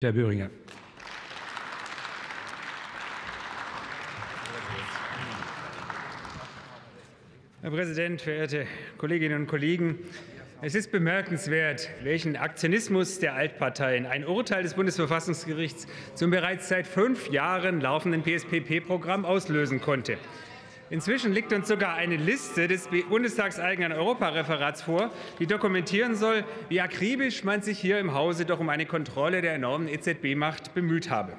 Herr Böhringer. Herr Präsident, verehrte Kolleginnen und Kollegen! Es ist bemerkenswert, welchen Aktionismus der Altparteien ein Urteil des Bundesverfassungsgerichts zum bereits seit fünf Jahren laufenden PSPP-Programm auslösen konnte. Inzwischen liegt uns sogar eine Liste des bundestagseigenen Europareferats vor, die dokumentieren soll, wie akribisch man sich hier im Hause doch um eine Kontrolle der enormen EZB-Macht bemüht habe.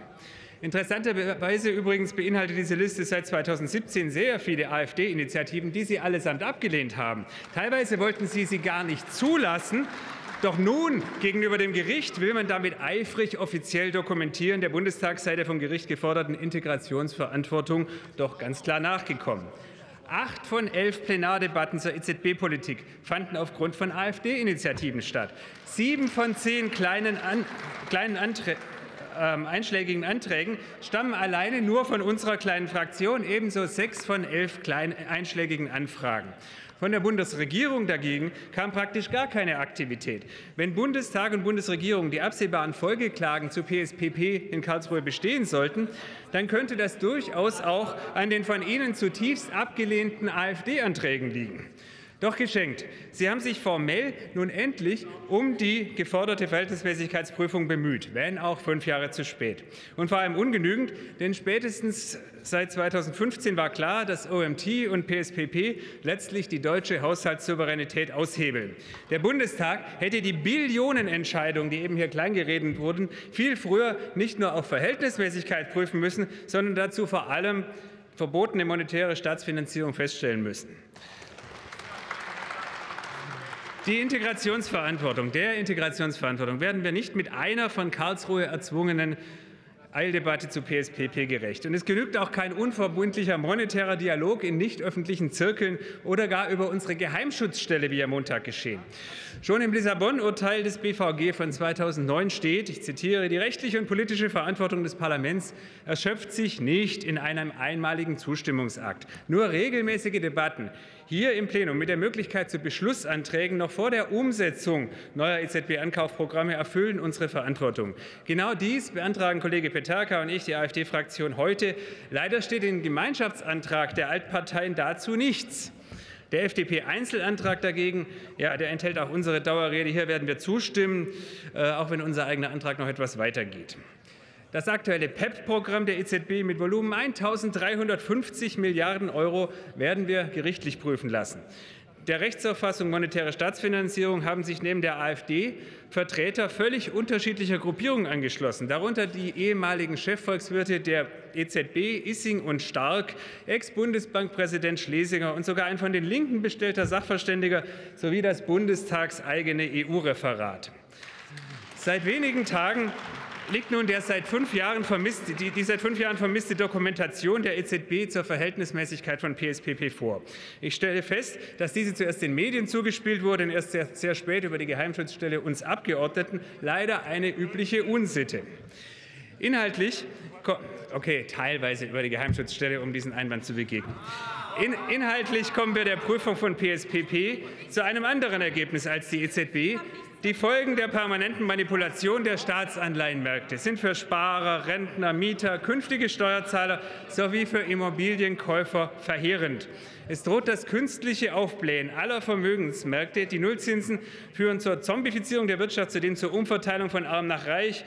Interessanterweise übrigens beinhaltet diese Liste seit 2017 sehr viele AfD-Initiativen, die Sie allesamt abgelehnt haben. Teilweise wollten Sie sie gar nicht zulassen, doch nun, gegenüber dem Gericht, will man damit eifrig offiziell dokumentieren, der Bundestag sei der vom Gericht geforderten Integrationsverantwortung doch ganz klar nachgekommen. Acht von elf Plenardebatten zur EZB-Politik fanden aufgrund von AfD-Initiativen statt. Sieben von zehn kleinen, An kleinen Anträgen ähm, einschlägigen Anträgen stammen alleine nur von unserer kleinen Fraktion, ebenso sechs von elf kleinen einschlägigen Anfragen. Von der Bundesregierung dagegen kam praktisch gar keine Aktivität. Wenn Bundestag und Bundesregierung die absehbaren Folgeklagen zu PSPP in Karlsruhe bestehen sollten, dann könnte das durchaus auch an den von Ihnen zutiefst abgelehnten AfD-Anträgen liegen. Doch geschenkt. Sie haben sich formell nun endlich um die geforderte Verhältnismäßigkeitsprüfung bemüht, wenn auch fünf Jahre zu spät. Und vor allem ungenügend, denn spätestens seit 2015 war klar, dass OMT und PSPP letztlich die deutsche Haushaltssouveränität aushebeln. Der Bundestag hätte die Billionenentscheidungen, die eben hier kleingeredet wurden, viel früher nicht nur auf Verhältnismäßigkeit prüfen müssen, sondern dazu vor allem verbotene monetäre Staatsfinanzierung feststellen müssen. Die Integrationsverantwortung, der Integrationsverantwortung werden wir nicht mit einer von Karlsruhe erzwungenen Eildebatte zu PSPP gerecht. Und es genügt auch kein unverbindlicher monetärer Dialog in nicht öffentlichen Zirkeln oder gar über unsere Geheimschutzstelle, wie am Montag geschehen. Schon im Lissabon-Urteil des BVG von 2009 steht, ich zitiere, die rechtliche und politische Verantwortung des Parlaments erschöpft sich nicht in einem einmaligen Zustimmungsakt. Nur regelmäßige Debatten hier im Plenum mit der Möglichkeit zu Beschlussanträgen noch vor der Umsetzung neuer EZB-Ankaufprogramme erfüllen unsere Verantwortung. Genau dies beantragen Kollege Peterka und ich, die AfD-Fraktion, heute. Leider steht im Gemeinschaftsantrag der Altparteien dazu nichts. Der FDP-Einzelantrag dagegen, ja, der enthält auch unsere Dauerrede. Hier werden wir zustimmen, äh, auch wenn unser eigener Antrag noch etwas weitergeht. Das aktuelle PEP-Programm der EZB mit Volumen 1.350 Milliarden Euro werden wir gerichtlich prüfen lassen der Rechtsauffassung monetäre Staatsfinanzierung haben sich neben der AfD Vertreter völlig unterschiedlicher Gruppierungen angeschlossen, darunter die ehemaligen Chefvolkswirte der EZB, Issing und Stark, Ex-Bundesbankpräsident Schlesinger und sogar ein von den Linken bestellter Sachverständiger sowie das bundestagseigene EU-Referat. Seit wenigen Tagen liegt nun der seit fünf Jahren vermisste, die, die seit fünf Jahren vermisste Dokumentation der EZB zur Verhältnismäßigkeit von PSPP vor. Ich stelle fest, dass diese zuerst den Medien zugespielt wurde und erst sehr, sehr spät über die Geheimschutzstelle uns Abgeordneten. Leider eine übliche Unsitte. Inhaltlich, okay, teilweise über die Geheimschutzstelle, um diesen Einwand zu begegnen. In, inhaltlich kommen wir der Prüfung von PSPP zu einem anderen Ergebnis als die EZB, die Folgen der permanenten Manipulation der Staatsanleihenmärkte sind für Sparer, Rentner, Mieter, künftige Steuerzahler sowie für Immobilienkäufer verheerend. Es droht das künstliche Aufblähen aller Vermögensmärkte. Die Nullzinsen führen zur Zombifizierung der Wirtschaft, zudem zur Umverteilung von arm nach reich.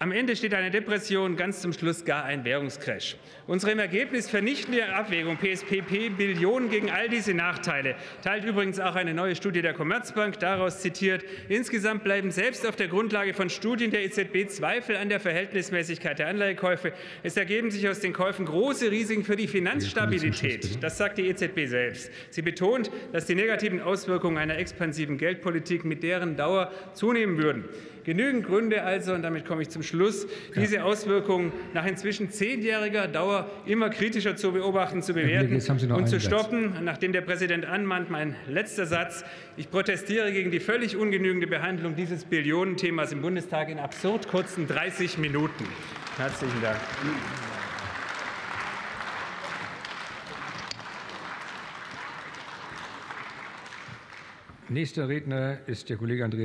Am Ende steht eine Depression, ganz zum Schluss gar ein Währungscrash. Unsere im Ergebnis vernichtende Abwägung PSPP Billionen gegen all diese Nachteile teilt übrigens auch eine neue Studie der Commerzbank. Daraus zitiert, insgesamt bleiben selbst auf der Grundlage von Studien der EZB Zweifel an der Verhältnismäßigkeit der Anleihekäufe. Es ergeben sich aus den Käufen große Risiken für die Finanzstabilität. Das sagt die EZB selbst. Sie betont, dass die negativen Auswirkungen einer expansiven Geldpolitik mit deren Dauer zunehmen würden. Genügend Gründe also, und damit komme ich zum Schluss, diese Auswirkungen nach inzwischen zehnjähriger Dauer immer kritischer zu beobachten, zu bewerten und zu stoppen. Nachdem der Präsident anmahnt, mein letzter Satz. Ich protestiere gegen die völlig ungenügende Behandlung dieses Billionenthemas im Bundestag in absurd kurzen 30 Minuten. Herzlichen Dank. Nächster Redner ist der Kollege Andreas